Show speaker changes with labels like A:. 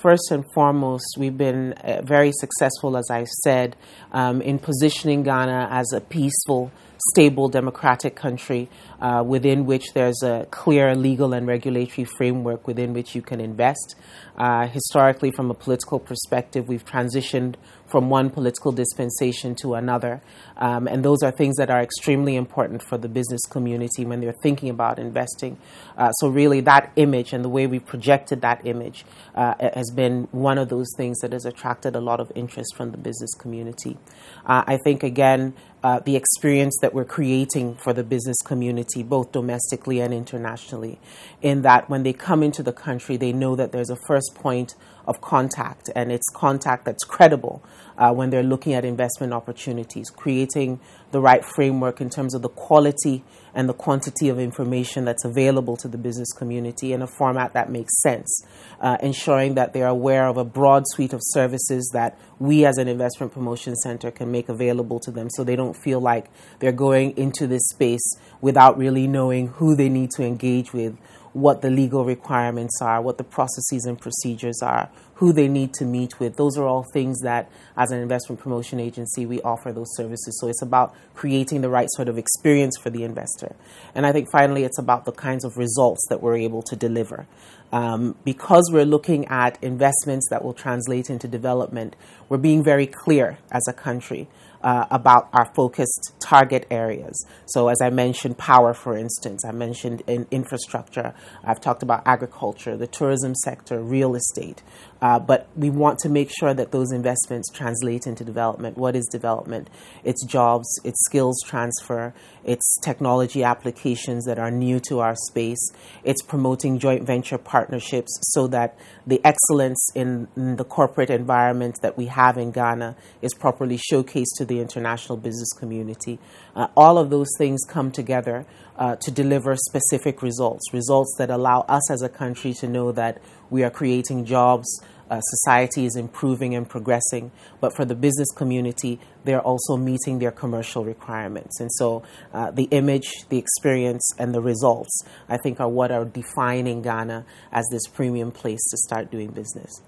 A: first and foremost, we've been uh, very successful, as I said, um, in positioning Ghana as a peaceful, stable, democratic country uh, within which there's a clear legal and regulatory framework within which you can invest. Uh, historically, from a political perspective, we've transitioned from one political dispensation to another. Um, and those are things that are extremely important for the business community when they're thinking about investing. Uh, so, really, that image and the way we projected that image uh, has been one of those things that has attracted a lot of interest from the business community. Uh, I think, again, uh, the experience that we're creating for the business community, both domestically and internationally, in that when they come into the country, they know that there's a first point of contact, and it's contact that's credible uh, when they're looking at investment opportunities, creating the right framework in terms of the quality and the quantity of information that's available to the business community in a format that makes sense, uh, ensuring that they're aware of a broad suite of services that we as an investment promotion center can make available to them so they don't feel like they're going into this space without really knowing who they need to engage with what the legal requirements are, what the processes and procedures are, who they need to meet with. Those are all things that, as an investment promotion agency, we offer those services. So it's about creating the right sort of experience for the investor. And I think finally, it's about the kinds of results that we're able to deliver. Um, because we're looking at investments that will translate into development, we're being very clear as a country uh, about our focused target areas. So, as I mentioned, power, for instance, I mentioned in infrastructure, I've talked about agriculture, the tourism sector, real estate. Uh, but we want to make sure that those investments translate into development. What is development? It's jobs, it's skills transfer, it's technology applications that are new to our space, it's promoting joint venture partnerships so that the excellence in, in the corporate environment that we have in Ghana is properly showcased to the international business community. Uh, all of those things come together uh, to deliver specific results, results that allow us as a country to know that we are creating jobs. Uh, society is improving and progressing, but for the business community, they're also meeting their commercial requirements. And so uh, the image, the experience, and the results, I think, are what are defining Ghana as this premium place to start doing business.